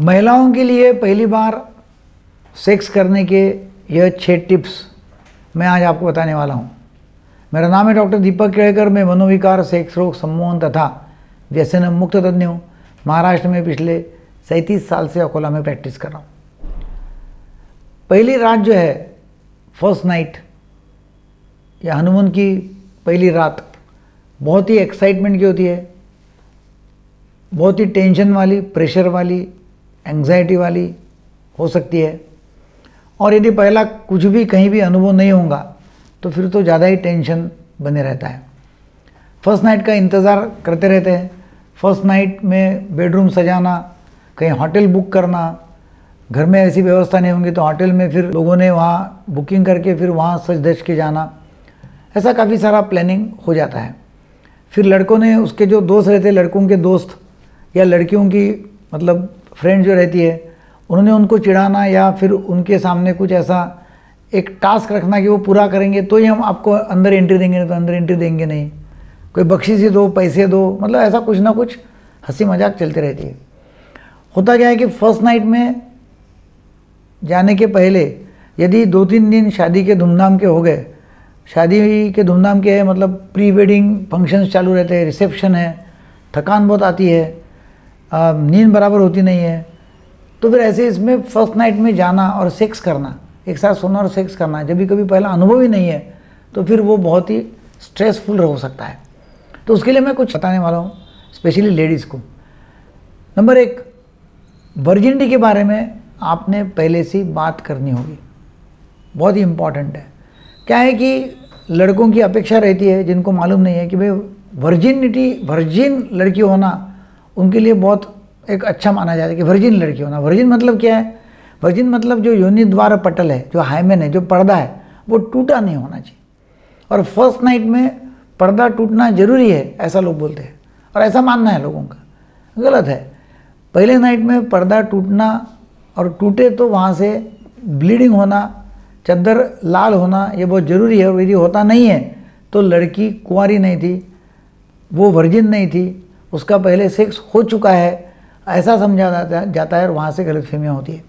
महिलाओं के लिए पहली बार सेक्स करने के यह छः टिप्स मैं आज आपको बताने वाला हूँ। मेरा नाम है डॉक्टर दीपक केड़कर मैं मनोविकार सेक्स रोग सम्मोहन तथा व्यसन मुक्त तज्ञ हूँ। महाराष्ट्र में पिछले सैंतीस साल से अकोला में प्रैक्टिस कर रहा हूँ। पहली रात जो है फ़र्स्ट नाइट या हनुमान की पहली रात, बहुत ही एक्साइटमेंट की होती है, बहुत ही टेंशन वाली प्रेशर वाली एंग्जाइटी वाली हो सकती है। और यदि पहला कुछ भी कहीं भी अनुभव नहीं होगा तो फिर तो ज़्यादा ही टेंशन बने रहता है। फ़र्स्ट नाइट का इंतज़ार करते रहते हैं। फ़र्स्ट नाइट में बेडरूम सजाना, कहीं होटल बुक करना, घर में ऐसी व्यवस्था नहीं होंगी तो होटल में फिर लोगों ने वहाँ बुकिंग करके फिर वहाँ सज धज के जाना। ऐसा काफ़ी सारा प्लानिंग हो जाता है। फिर लड़कों ने उसके जो दोस्त रहते, लड़कों के दोस्त या लड़कियों की मतलब फ्रेंड जो रहती है, उन्होंने उनको चिढ़ाना या फिर उनके सामने कुछ ऐसा एक टास्क रखना कि वो पूरा करेंगे तो ही हम आपको अंदर एंट्री देंगे, नहीं तो अंदर एंट्री देंगे नहीं। कोई बख्शीश दो, पैसे दो मतलब ऐसा कुछ ना कुछ हँसी मज़ाक चलती रहती है। होता क्या है कि फ़र्स्ट नाइट में जाने के पहले, यदि दो तीन दिन शादी के धूमधाम के हो गए, शादी के धूमधाम के है मतलब प्री वेडिंग फ़ंक्शंस चालू रहते हैं रिसेप्शन है, थकान बहुत आती है नींद बराबर होती नहीं है तो फिर ऐसे इसमें फ़र्स्ट नाइट में जाना और सेक्स करना, एक साथ सोना और सेक्स करना, जब भी कभी पहला अनुभव ही नहीं है तो फिर वो बहुत ही स्ट्रेसफुल हो सकता है। तो उसके लिए मैं कुछ बताने वाला हूँ स्पेशली लेडीज़ को। नंबर एक वर्जिनिटी के बारे में आपने पहले से बात करनी होगी। बहुत ही इंपॉर्टेंट है। क्या है कि लड़कों की अपेक्षा रहती है, जिनको मालूम नहीं है कि भाई वर्जिनिटी वर्जिन लड़की होना उनके लिए बहुत एक अच्छा माना जाता है कि वर्जिन लड़की होना। वर्जिन मतलब क्या है? वर्जिन मतलब जो योनि द्वार पटल है, जो हाइमेन है, जो पर्दा है, वो टूटा नहीं होना चाहिए। और फ़र्स्ट नाइट में पर्दा टूटना ज़रूरी है, ऐसा लोग बोलते हैं। और ऐसा मानना है लोगों का। गलत है। पहले नाइट में पर्दा टूटना और टूटे तो वहाँ से ब्लीडिंग होना, चद्दर लाल होना, ये बहुत ज़रूरी है। और यदि होता नहीं है तो लड़की कुंवारी नहीं थी, वो वर्जिन नहीं थी। उसका पहले सेक्स हो चुका है, ऐसा समझा जाता जाता है और वहाँ से गलत फहमियाँ होती है।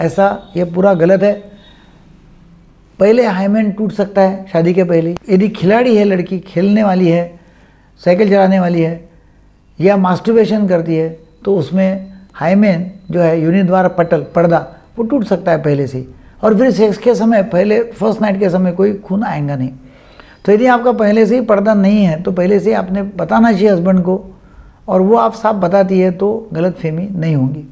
ऐसा, ये पूरा गलत है। पहले हाईमैन टूट सकता है शादी के पहले। यदि खिलाड़ी है, लड़की खेलने वाली है, साइकिल चलाने वाली है, या मास्टरबेशन करती है तो उसमें हाईमैन जो है यूनि द्वारा पटल, पर्दा, वो टूट सकता है पहले से और फिर सेक्स के समय, पहले फ़र्स्ट नाइट के समय कोई खून आएगा नहीं। तो यदि आपका पहले से ही पर्दा नहीं है तो पहले से आपने बताना चाहिए हस्बैंड को और वो आप साफ़ बताती है तो गलत फहमी नहीं होंगी।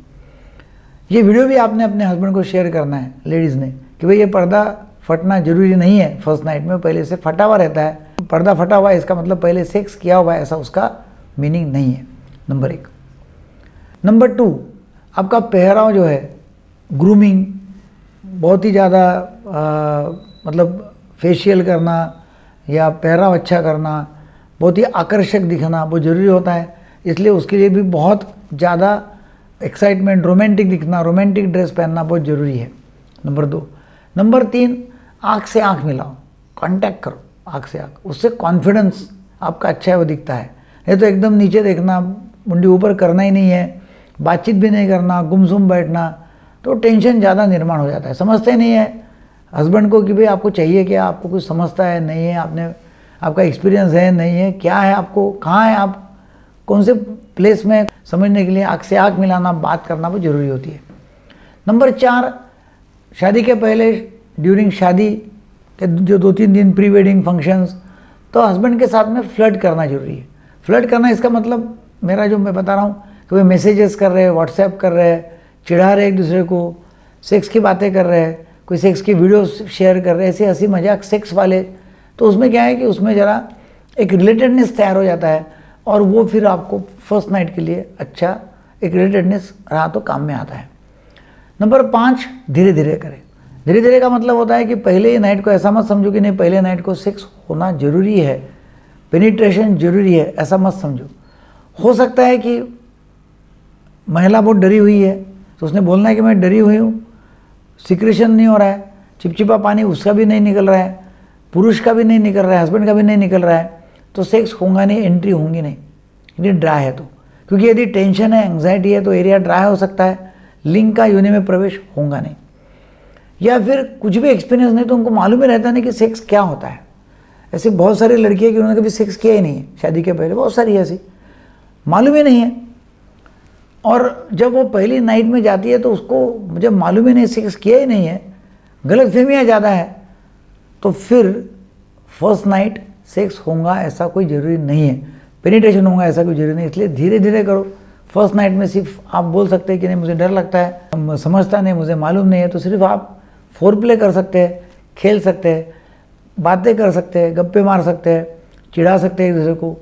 ये वीडियो भी आपने अपने हस्बैंड को शेयर करना है लेडीज़ ने, कि भाई ये पर्दा फटना ज़रूरी नहीं है फ़र्स्ट नाइट में, पहले से फटा हुआ रहता है। पर्दा फटा हुआ है, इसका मतलब पहले सेक्स किया हुआ है, ऐसा उसका मीनिंग नहीं है। नंबर एक। नंबर टू आपका पहराव जो है ग्रूमिंग बहुत ही ज़्यादा मतलब फेशियल करना या पहराव अच्छा करना, बहुत ही आकर्षक दिखना बहुत ज़रूरी होता है। इसलिए उसके लिए भी बहुत ज़्यादा एक्साइटमेंट रोमांटिक दिखना रोमांटिक ड्रेस पहनना बहुत ज़रूरी है नंबर दो। नंबर तीन, आँख से आँख मिलाओ कांटेक्ट करो आँख से आँख। उससे कॉन्फिडेंस आपका अच्छा है, वो दिखता है। नहीं तो एकदम नीचे देखना, मुंडी ऊपर करना ही नहीं है, बातचीत भी नहीं करना, गुमसुम बैठना तो टेंशन ज़्यादा निर्माण हो जाता है। समझते नहीं है हस्बैंड को कि भाई आपको चाहिए क्या? आपको कुछ समझता है? नहीं है, आपने, आपका एक्सपीरियंस है? नहीं है, क्या है आपको? कहाँ है आप? कौन से प्लेस में समझने के लिए आँख से आँख मिलाना, बात करना बहुत ज़रूरी होती है। नंबर चार, शादी के पहले ड्यूरिंग शादी के जो दो तीन दिन प्री वेडिंग फ़ंक्शंस तो हस्बैंड के साथ में फ्लड करना ज़रूरी है। फ्लड करना इसका मतलब मेरा जो मैं बता रहा हूँ कि वे मैसेजेस कर रहे हैं व्हाट्सएप कर रहे हैं, चिढ़ा रहे एक दूसरे को सेक्स की बातें कर रहे हैं, कोई सेक्स की वीडियो शेयर कर रहे हैं, ऐसे हँसी मज़ाक सेक्स वाले तो उसमें क्या है कि उसमें ज़रा एक रिलेटेडनेस तैयार हो जाता है। और वो फिर आपको फ़र्स्ट नाइट के लिए अच्छा एक रिलेटेडनेस रहा तो काम में आता है। नंबर पाँच धीरे धीरे करें। धीरे धीरे का मतलब होता है कि पहले नाइट को ऐसा मत समझो कि नहीं, पहले नाइट को सेक्स होना ज़रूरी है। पेनिट्रेशन ज़रूरी है, ऐसा मत समझो। हो सकता है कि महिला बहुत डरी हुई है तो उसने बोलना है कि मैं डरी हुई हूँ सिक्रेशन नहीं हो रहा है, चिपचिपा पानी उसका भी नहीं निकल रहा है, पुरुष का भी नहीं निकल रहा है हस्बैंड का भी नहीं निकल रहा है। तो सेक्स होगा नहीं एंट्री होंगी नहीं। यदि ड्राई है तो। क्योंकि यदि टेंशन है एंग्जाइटी है तो एरिया ड्राई हो सकता है। लिंग का योनि में प्रवेश होगा नहीं। या फिर कुछ भी एक्सपीरियंस नहीं तो उनको मालूम ही रहता नहीं कि सेक्स क्या होता है। ऐसी बहुत सारी लड़कियाँ कि उन्होंने कभी सेक्स किया ही नहीं है, शादी के पहले। बहुत सारी ऐसी। मालूम ही नहीं है। और जब वो पहली नाइट में जाती है तो उसको जब मालूम ही नहीं सेक्स किया ही नहीं है गलत फहमियाँ ज़्यादा है तो फिर फ़र्स्ट नाइट सेक्स होगा ऐसा कोई ज़रूरी नहीं है। पेनिटेशन होगा ऐसा कोई ज़रूरी नहीं, इसलिए धीरे धीरे करो। फ़र्स्ट नाइट में सिर्फ़ आप बोल सकते हैं कि नहीं, मुझे डर लगता है समझता नहीं, मुझे मालूम नहीं है तो सिर्फ़ आप फोर प्ले कर सकते हैं, खेल सकते हैं, बातें कर सकते हैं, गप्पे मार सकते हैं, चिढ़ा सकते हैं एक दूसरे को,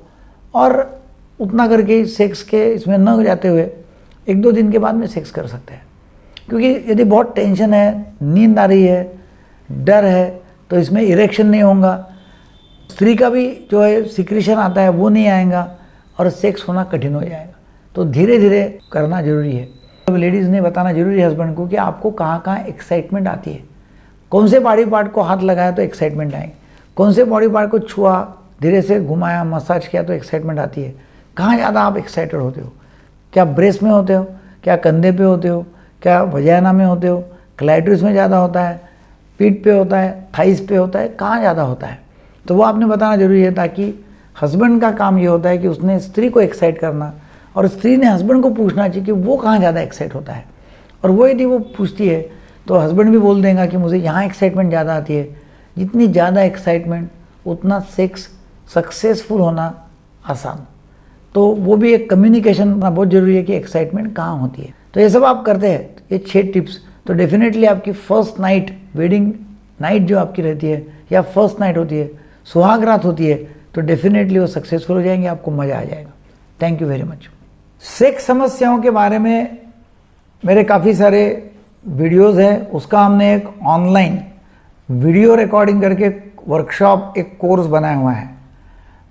और उतना करके सेक्स के इसमें न जाते हुए एक दो दिन के बाद में सेक्स कर सकते हैं। क्योंकि यदि बहुत टेंशन है, नींद आ रही है, डर है तो इसमें इरेक्शन नहीं होगा स्त्री का भी जो है सिक्रेशन आता है, वो नहीं आएगा और सेक्स होना कठिन हो जाएगा। तो धीरे धीरे करना ज़रूरी है। अब लेडीज़ ने बताना ज़रूरी है हस्बैंड को कि आपको कहाँ कहाँ एक्साइटमेंट आती है। कौन से बॉडी पार्ट को हाथ लगाया तो एक्साइटमेंट आएगी कौन से बॉडी पार्ट को छुआ, धीरे से घुमाया मसाज किया तो एक्साइटमेंट आती है। कहाँ ज़्यादा आप एक्साइटेड होते हो? क्या ब्रेस्ट में होते हो? क्या कंधे पे होते हो? क्या वजाना में होते हो? क्लाइट्रिस में ज़्यादा होता है पीठ पे होता है थाइस पे होता है, कहाँ ज़्यादा होता है? तो वो आपने बताना ज़रूरी है ताकि हस्बैंड का काम ये होता है कि उसने स्त्री को एक्साइट करना और स्त्री ने हस्बैंड को पूछना चाहिए कि वो कहाँ ज़्यादा एक्साइट होता है। और वो यदि वो पूछती है तो हस्बैंड भी बोल देगा कि मुझे यहाँ एक्साइटमेंट ज़्यादा आती है। जितनी ज़्यादा एक्साइटमेंट उतना सेक्स सक्सेसफुल होना आसान। तो वो भी एक कम्युनिकेशन बहुत ज़रूरी है कि एक्साइटमेंट कहाँ होती है। तो ये सब आप करते हैं, ये छः टिप्स तो डेफिनेटली आपकी फ़र्स्ट नाइट वेडिंग नाइट जो आपकी रहती है, या फ़र्स्ट नाइट होती है सुहाग रात होती है तो डेफिनेटली वो सक्सेसफुल हो जाएँगे, आपको मज़ा आ जाएगा। Thank you very much sex समस्याओं के बारे में मेरे काफ़ी सारे वीडियोस हैं। उसका हमने एक ऑनलाइन वीडियो रिकॉर्डिंग करके वर्कशॉप एक कोर्स बनाया हुआ है।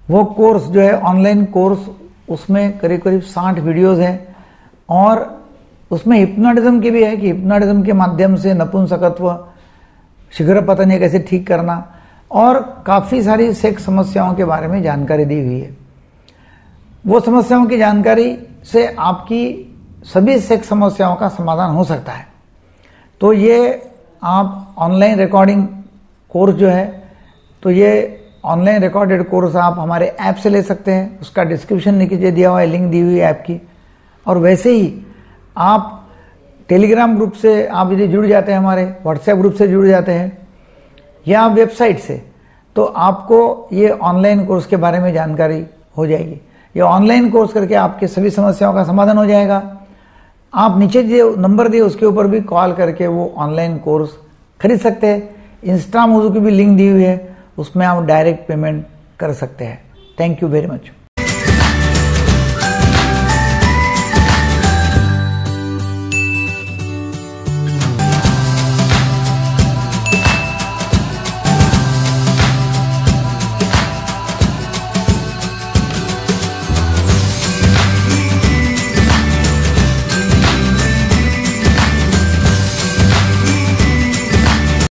वो कोर्स जो है ऑनलाइन कोर्स उसमें करीब करीब साठ वीडियोस हैं। और उसमें हिप्नोटिज्म की भी है कि हिप्नोटिज्म के माध्यम से नपुंसकत्व, शीघ्र पतन ये कैसे ठीक करना और काफ़ी सारी सेक्स समस्याओं के बारे में जानकारी दी हुई है। वो समस्याओं की जानकारी से आपकी सभी सेक्स समस्याओं का समाधान हो सकता है। तो ये आप ऑनलाइन रिकॉर्डिंग कोर्स जो है तो ये ऑनलाइन रिकॉर्डेड कोर्स आप हमारे ऐप से ले सकते हैं। उसका डिस्क्रिप्शन नीचे दिया हुआ है लिंक दी हुई है ऐप की। और वैसे ही आप टेलीग्राम ग्रुप से आप यदि जुड़ जाते हैं हमारे व्हाट्सएप ग्रुप से जुड़ जाते हैं या वेबसाइट से तो आपको ये ऑनलाइन कोर्स के बारे में जानकारी हो जाएगी। ये ऑनलाइन कोर्स करके आपके सभी समस्याओं का समाधान हो जाएगा। आप नीचे जो नंबर दिए, उसके ऊपर भी कॉल करके वो ऑनलाइन कोर्स खरीद सकते हैं। इंस्टा मोजू की भी लिंक दी हुई है, उसमें आप डायरेक्ट पेमेंट कर सकते हैं। Thank you very much